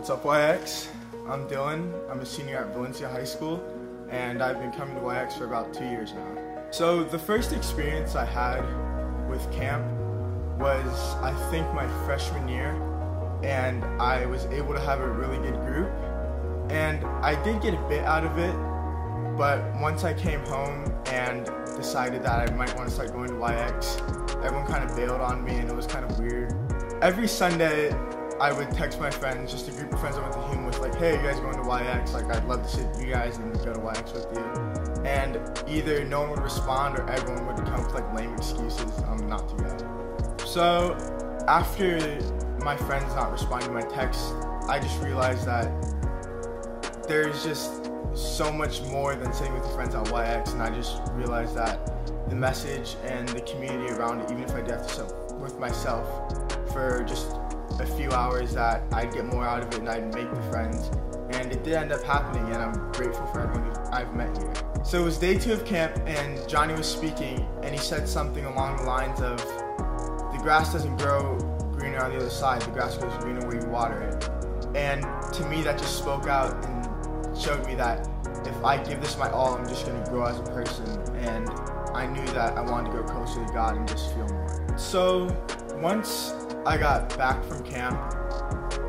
What's up, YX? I'm Dylan. I'm a senior at Valencia High School, and I've been coming to YX for about two years now. So, the first experience I had with camp was, I think, my freshman year, and I was able to have a really good group. And I did get a bit out of it, but once I came home and decided that I might want to start going to YX, everyone kind of bailed on me, and it was kind of weird. Every Sunday, I would text my friends, just a group of friends I went to Hume with, like, hey, you guys going to YX? Like, I'd love to sit you guys and go to YX with you. And either no one would respond or everyone would come with like lame excuses um, not to go. So after my friends not responding to my text, I just realized that there's just so much more than sitting with your friends at YX, and I just realized that the message and the community around it, even if I did have to sit with myself for just a few hours that I'd get more out of it and I'd make the friends. And it did end up happening, and I'm grateful for everyone I've met here. So it was day two of camp, and Johnny was speaking, and he said something along the lines of, "The grass doesn't grow greener on the other side. The grass grows greener where you water it." And to me, that just spoke out and showed me that if I give this my all, I'm just gonna grow as a person. And I knew that I wanted to grow closer to God and just feel more. So once I got back from camp,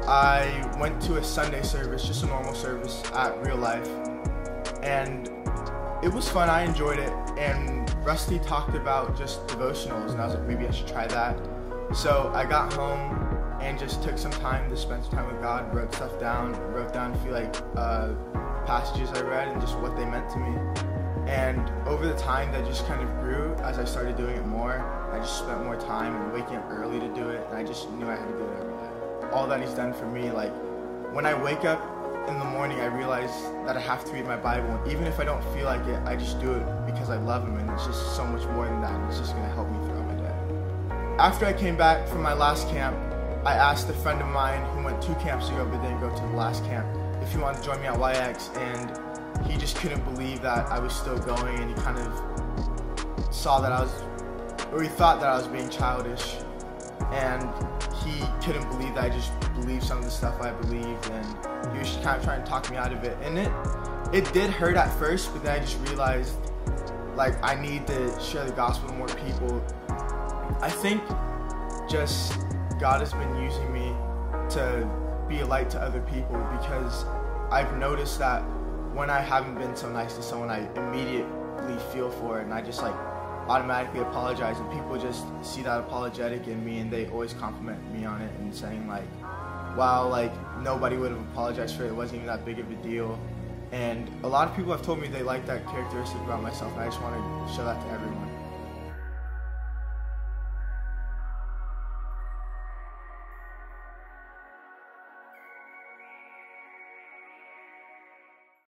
I went to a Sunday service, just a normal service at Real Life, and it was fun. I enjoyed it, and Rusty talked about just devotionals, and I was like, maybe I should try that. So I got home and just took some time to spend some time with God, wrote stuff down, wrote down a few like uh, passages I read and just what they meant to me. And over the time, that just kind of grew as I started doing it more. I just spent more time waking up early to do it, and I just knew I had to do it every day. All that He's done for me, like when I wake up in the morning, I realize that I have to read my Bible, even if I don't feel like it, I just do it because I love Him, and it's just so much more than that. It's just gonna help me throughout my day. After I came back from my last camp, I asked a friend of mine who went two camps ago but didn't go to the last camp if he wanted to join me at YX, and he just couldn't believe that I was still going, and he kind of saw that I was, or he thought that I was being childish, and he couldn't believe that I just believed some of the stuff I believed, and he was kind of trying to talk me out of it, and it, it did hurt at first, but then I just realized, like, I need to share the gospel more people. I think just God has been using me to be a light to other people because I've noticed that when I haven't been so nice to someone, I immediately feel for it. And I just like automatically apologize and people just see that apologetic in me and they always compliment me on it and saying like, wow, like nobody would have apologized for it. It wasn't even that big of a deal. And a lot of people have told me they like that characteristic about myself and I just want to show that to everyone.